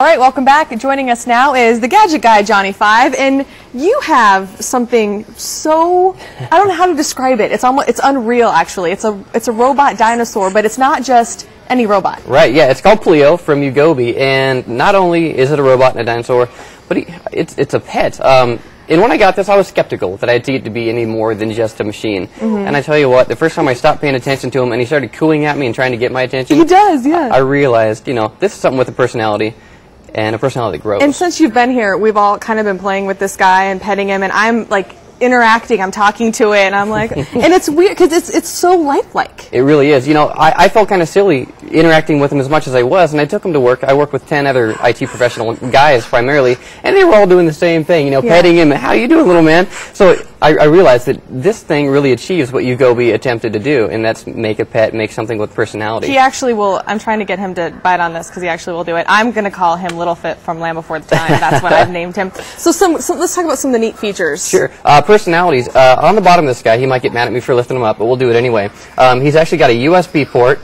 All right, welcome back. Joining us now is the gadget guy, Johnny Five, and you have something so I don't know how to describe it. It's almost it's unreal actually. It's a it's a robot dinosaur, but it's not just any robot. Right, yeah, it's called Pleo from Ugobe, and not only is it a robot and a dinosaur, but it's it's a pet. Um, and when I got this, I was skeptical that I'd see it to be any more than just a machine. And I tell you what, the first time I stopped paying attention to him and he started cooing at me and trying to get my attention, He does, yeah. I realized, you know, this is something with a personality, and a personality that grows. And since you've been here, we've all kind of been playing with this guy and petting him, and I'm like interacting. I'm talking to it, and I'm like, and it's weird because it's it's so lifelike. It really is. You know, I, I felt kind of silly interacting with him as much as I was, and I took him to work. I work with 10 other IT professional guys primarily, and they were all doing the same thing, you know, Yeah. petting him, how you doing, little man? So I, I realized that this thing really achieves what Ugobe attempted to do, and that's make a pet, make something with personality. He actually will. I'm trying to get him to bite on this because he actually will do it. I'm going to call him Littlefoot from Land Before the Time. That's what I've named him. So some, some let's talk about some of the neat features. Sure. Uh, personalities. Uh, on the bottom of this guy, he might get mad at me for lifting him up, but we'll do it anyway. Um, he's actually got a USB port.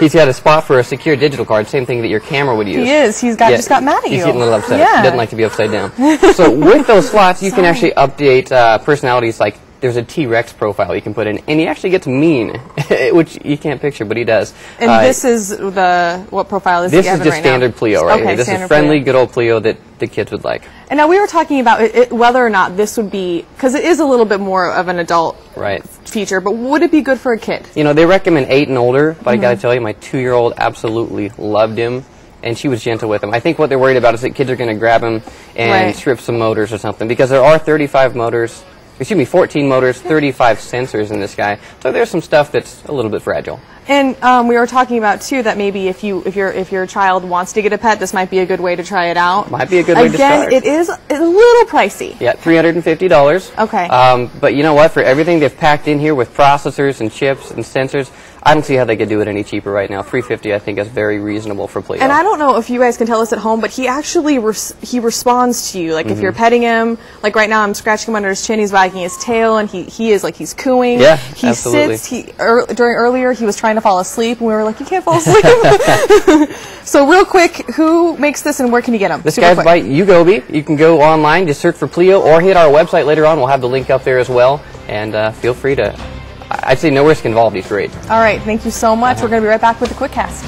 He's got a spot for a secure digital card, same thing that your camera would use. Mm-hmm. He is. He's got Yeah, just got mad at he's you. He's getting a little upset. Yeah. He doesn't like to be upside down. so with those slots, you can actually update uh, personalities like there's a T-Rex profile you can put in, and he actually gets mean, which you can't picture, but he does. And Uh, this is the what profile is this is just right now? standard Pleo right okay, here. This is friendly, Pleo. good old Pleo that the kids would like. And now we were talking about it, it, whether or not this would be because it is a little bit more of an adult Right. feature, but would it be good for a kid? You know, they recommend eight and older, but I Mm-hmm. gotta tell you, my two-year-old absolutely loved him, and she was gentle with him. I think what they're worried about is that kids are gonna grab him and Right. strip some motors or something, because there are 35 motors, excuse me, 14 motors, 35 sensors in this guy, so there's some stuff that's a little bit fragile. And um, we were talking about too that maybe if you if your if your child wants to get a pet, this might be a good way to try it out. Might be a good way to start. Again, it is a little pricey. Yeah, $350. Okay. Um, but you know what? For everything they've packed in here with processors and chips and sensors, I don't see how they could do it any cheaper right now. 350 I think is very reasonable for Pleo. And I don't know if you guys can tell us at home, but he actually res- he responds to you. Like if you're Mm-hmm. petting him, like right now I'm scratching him under his chin, he's wagging his tail, and he, he is like he's cooing. Yeah, he absolutely. sits. He er, during earlier he was trying to fall asleep, and we were like, you can't fall asleep. so real quick, who makes this, and where can you get him? This Super guy's quick. by Ugobe. You can go online, just search for Pleo, or hit our website later on. We'll have the link up there as well. And uh, feel free to, I'd say no risk involved each great. All right, thank you so much. We're going to be right back with a quick cast.